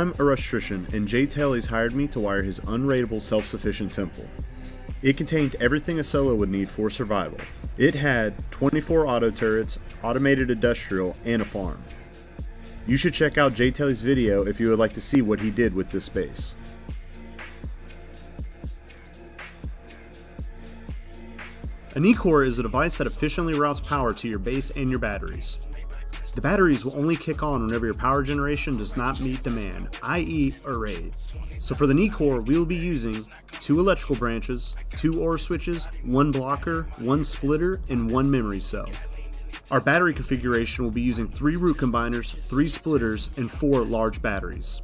I'm a Rustrician, and JTeles hired me to wire his unraidable self-sufficient temple. It contained everything a solo would need for survival. It had 24 auto turrets, automated industrial, and a farm. You should check out JTeles video if you would like to see what he did with this space. An E-Core is a device that efficiently routes power to your base and your batteries. The batteries will only kick on whenever your power generation does not meet demand, i.e. a raid. So for the E-Core, we will be using two electrical branches, two OR switches, one blocker, one splitter, and one memory cell. Our battery configuration will be using three root combiners, three splitters, and four large batteries.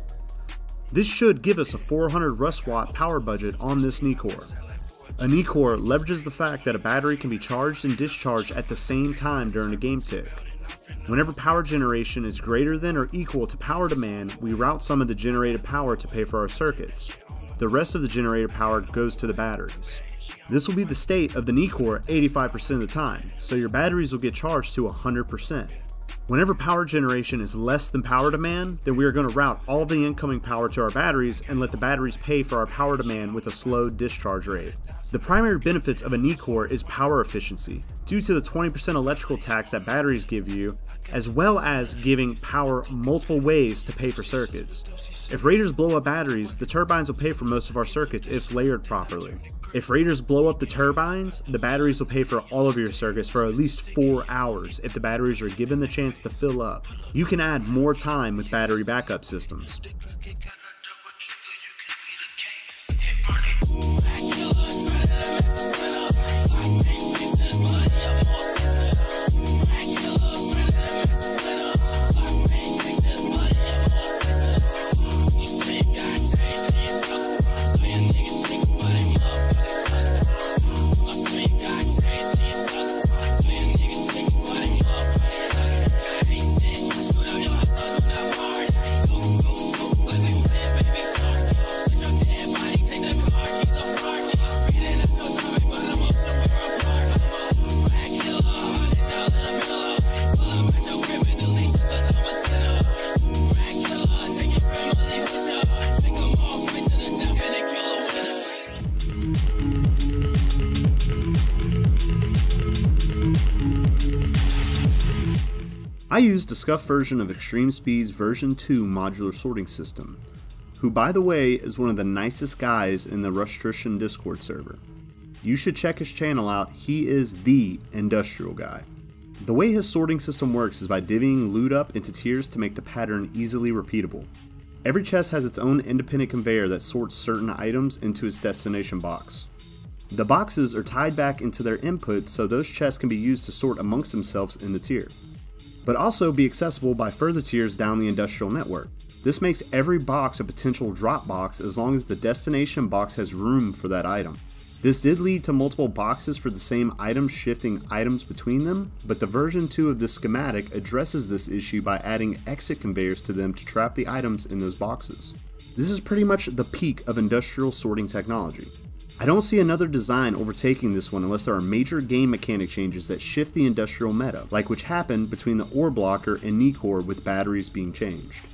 This should give us a 400 Rust watt power budget on this E-Core. An E-Core leverages the fact that a battery can be charged and discharged at the same time during a game tick. Whenever power generation is greater than or equal to power demand, we route some of the generated power to pay for our circuits. The rest of the generated power goes to the batteries. This will be the state of the E-Core 85% of the time, so your batteries will get charged to 100%. Whenever power generation is less than power demand, then we are going to route all the incoming power to our batteries and let the batteries pay for our power demand with a slow discharge rate. The primary benefits of an E-Core is power efficiency, due to the 20% electrical tax that batteries give you, as well as giving power multiple ways to pay for circuits. If raiders blow up batteries, the turbines will pay for most of our circuits if layered properly. If raiders blow up the turbines, the batteries will pay for all of your circuits for at least 4 hours if the batteries are given the chance to fill up. You can add more time with battery backup systems. I used a scuffed version of Extreme Speed's version 2 modular sorting system, who by the way is one of the nicest guys in the Rustrician Discord server. You should check his channel out, he is THE industrial guy. The way his sorting system works is by divvying loot up into tiers to make the pattern easily repeatable. Every chest has its own independent conveyor that sorts certain items into its destination box. The boxes are tied back into their input so those chests can be used to sort amongst themselves in the tier but also be accessible by further tiers down the industrial network. This makes every box a potential drop box as long as the destination box has room for that item. This did lead to multiple boxes for the same item shifting items between them, but the version 2 of this schematic addresses this issue by adding exit conveyors to them to trap the items in those boxes. This is pretty much the peak of industrial sorting technology. I don't see another design overtaking this one unless there are major game mechanic changes that shift the industrial meta, like which happened between the ore blocker and E-Core with batteries being changed.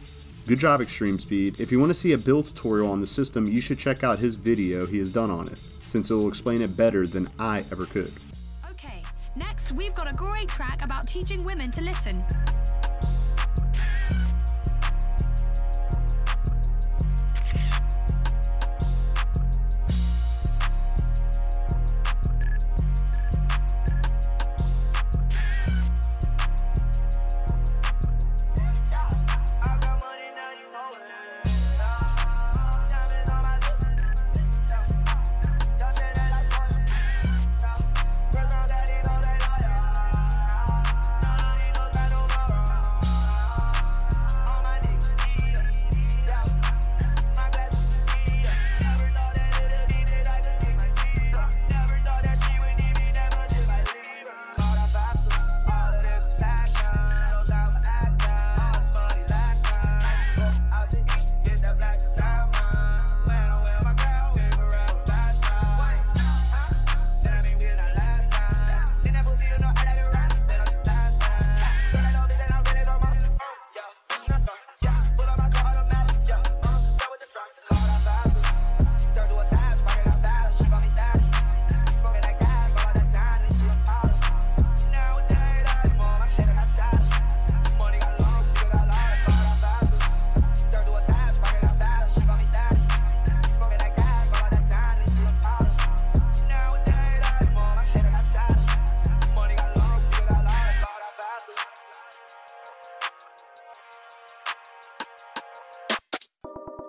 Good job Extreme Speed. If you want to see a build tutorial on the system, you should check out his video he has done on it, since it will explain it better than I ever could. Okay, next we've got a great track about teaching women to listen.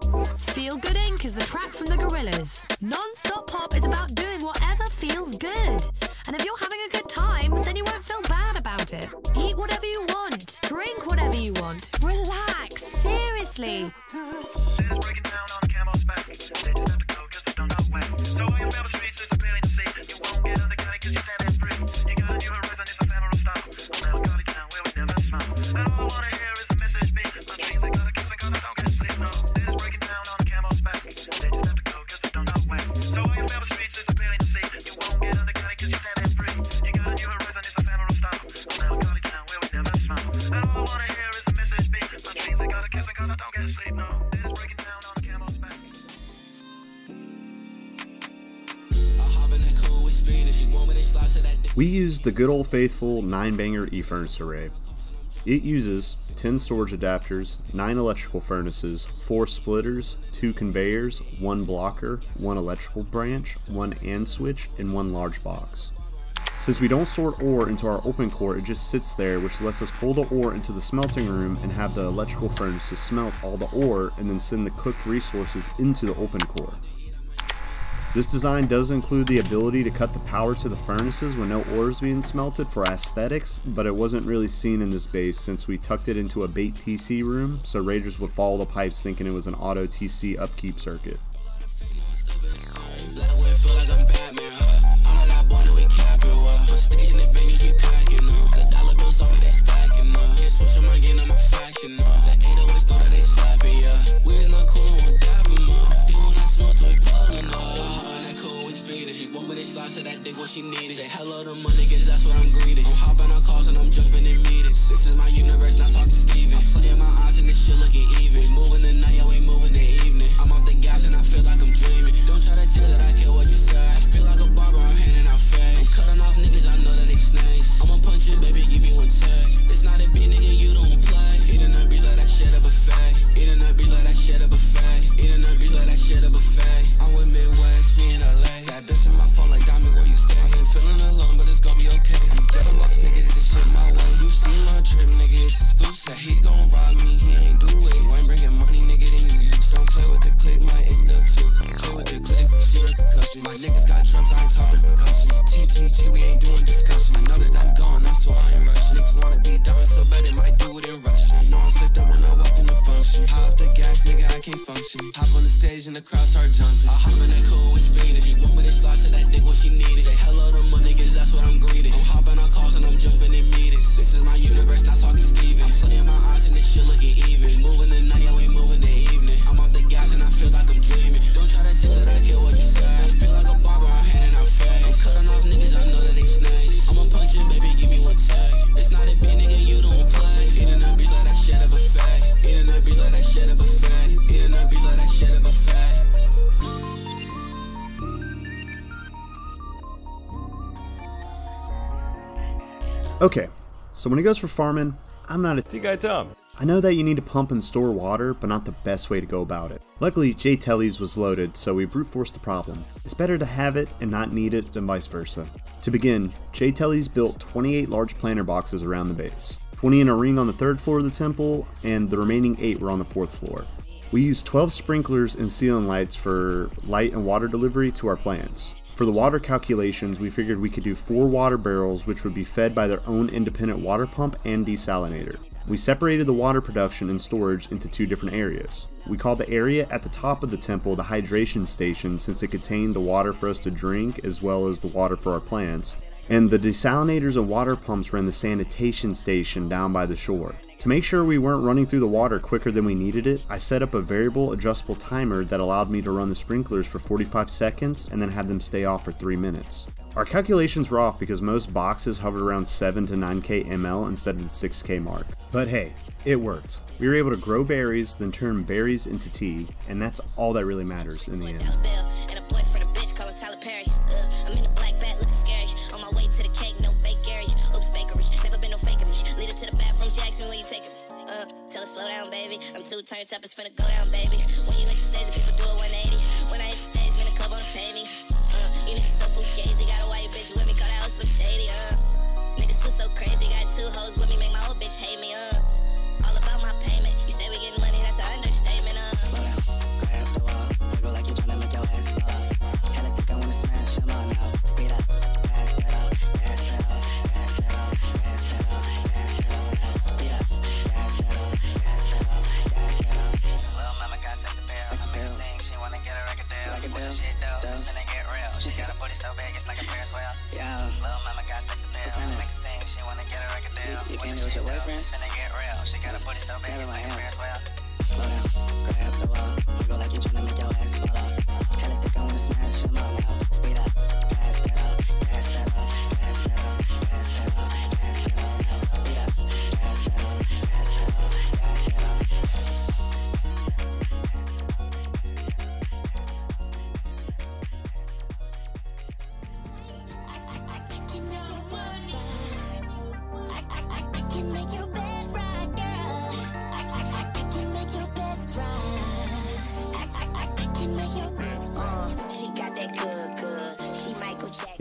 Feel Good Inc. is the track from the Gorillaz. Non-stop pop is about doing whatever feels good. And if you're having a good time, then you won't feel bad about it. Eat whatever you want, drink whatever you want, relax, seriously. We use the good old faithful 9 banger e-furnace array. It uses 10 storage adapters, 9 electrical furnaces, 4 splitters, 2 conveyors, 1 blocker, 1 electrical branch, 1 AND switch, and 1 large box. Since we don't sort ore into our open core, it just sits there which lets us pull the ore into the smelting room and have the electrical furnaces smelt all the ore and then send the cooked resources into the open core. This design does include the ability to cut the power to the furnaces when no ore is being smelted for aesthetics, but it wasn't really seen in this base since we tucked it into a bait TC room, so raiders would follow the pipes thinking it was an auto TC upkeep circuit. She needed. Say hello to my niggas, that's what I'm greeting. I'm hopping on calls and I'm jumping in meetings. This is my universe, not talking to Steven. I'm playing my odds and this shit looking even. Moving the night, talking percussion. TTG, we ain't doing discussion. I know that I'm gone, that's why I ain't rushing. Niggas wanna be down so bad, they might do it in Russian. Know I'm sick that when I walk in the function. High off the gas, nigga, I can't function. Hop on the stage and the crowd start jumping. I hop in that cool with speed. If you want me to slide to that dick, what she needed. Say hello Okay, so when it goes for farming, I'm not a T-Guy Tom. I know that you need to pump and store water, but not the best way to go about it. Luckily, JTeles was loaded, so we brute forced the problem. It's better to have it and not need it than vice versa. To begin, JTeles built 28 large planter boxes around the base, 20 in a ring on the third floor of the temple, and the remaining 8 were on the fourth floor. We used 12 sprinklers and ceiling lights for light and water delivery to our plants. For the water calculations, we figured we could do four water barrels which would be fed by their own independent water pump and desalinator. We separated the water production and storage into two different areas. We called the area at the top of the temple the hydration station since it contained the water for us to drink as well as the water for our plants, and the desalinators and water pumps ran the sanitation station down by the shore. To make sure we weren't running through the water quicker than we needed it, I set up a variable adjustable timer that allowed me to run the sprinklers for 45 seconds and then have them stay off for 3 minutes. Our calculations were off because most boxes hovered around 7 to 9k ml instead of the 6k mark. But hey, it worked. We were able to grow berries, then turn berries into tea, and that's all that really matters in the end. Slow down, baby. I'm too turned up, it's finna go down, baby. When you hit the stage, people do a 180. When I hit the stage, man, the club wanna pay me. Uh, you niggas so fugazi, got a white bitch with me, call that house Slim Shady, uh. Niggas too so crazy, got two hoes with me, make my old bitch hate me, uh.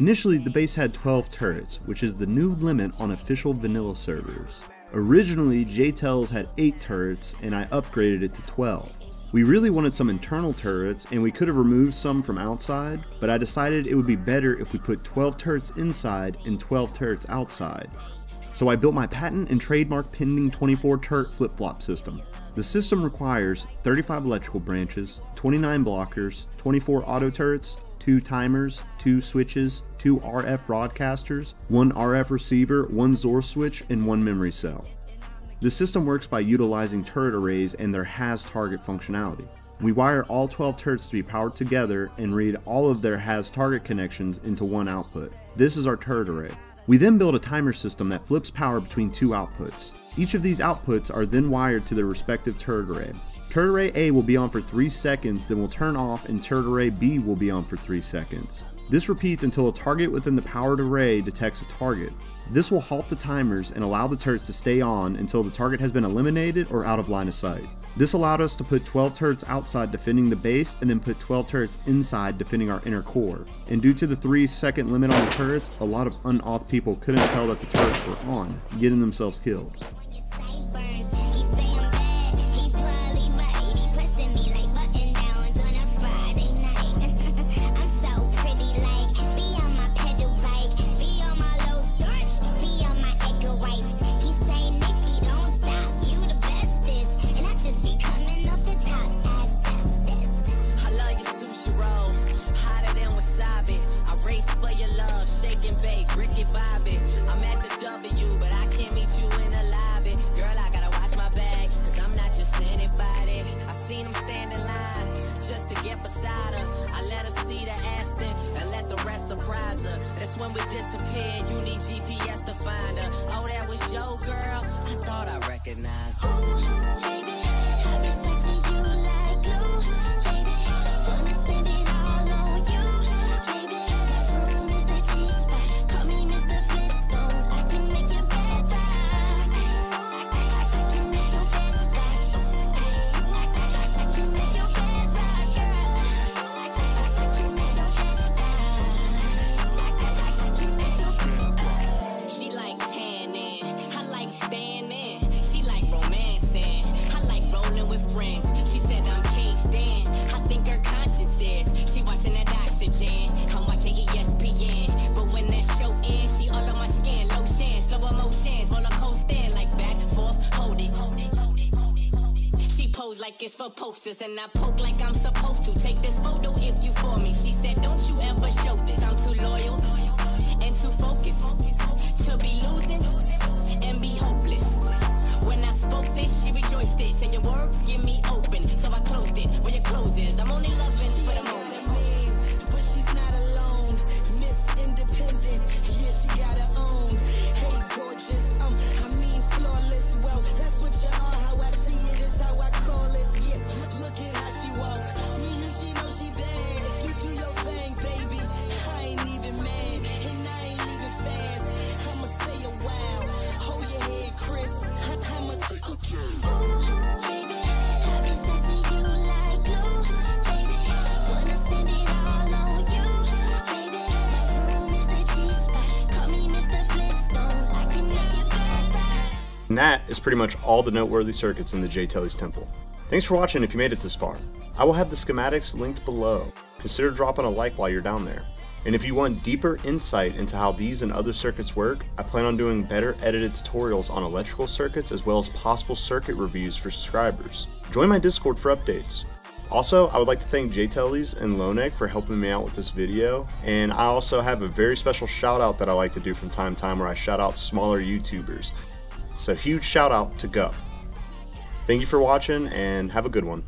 Initially, the base had 12 turrets, which is the new limit on official vanilla servers. Originally, JTeles had 8 turrets, and I upgraded it to 12. We really wanted some internal turrets, and we could have removed some from outside, but I decided it would be better if we put 12 turrets inside and 12 turrets outside. So I built my patent and trademark pending 24 turret flip flop system. The system requires 35 electrical branches, 29 blockers, 24 auto turrets, 2 timers, 2 switches, 2 RF broadcasters, 1 RF receiver, 1 XOR switch, and 1 memory cell. The system works by utilizing turret arrays and their has target functionality. We wire all 12 turrets to be powered together and read all of their has target connections into one output. This is our turret array. We then build a timer system that flips power between two outputs. Each of these outputs are then wired to their respective turret array. Turret array A will be on for 3 seconds, then will turn off, and turret array B will be on for 3 seconds. This repeats until a target within the powered array detects a target. This will halt the timers and allow the turrets to stay on until the target has been eliminated or out of line of sight. This allowed us to put 12 turrets outside defending the base and then put 12 turrets inside defending our inner core. And due to the 3 second limit on the turrets, a lot of unauth people couldn't tell that the turrets were on, getting themselves killed. That's when we disappear, you need GPS to find her. Oh, that was your girl? I thought I recognized her. Posters, and I poke like I'm supposed to. Take this photo if you for me. She said, Don't you ever show this. I'm too loyal and too focused to be losing and be hopeless. When I spoke this, she rejoiced it. Said your words give me open, so I closed it. Where your close is, I'm only loving for the moment. that is pretty much all the noteworthy circuits in the JTeles Temple. Thanks for watching if you made it this far. I will have the schematics linked below. Consider dropping a like while you're down there. And if you want deeper insight into how these and other circuits work, I plan on doing better edited tutorials on electrical circuits as well as possible circuit reviews for subscribers. Join my Discord for updates. Also, I would like to thank JTeles and LoneEgg for helping me out with this video, and I also have a very special shout out that I like to do from time to time where I shout out smaller YouTubers. So huge shout out to Go! Thank you for watching and have a good one.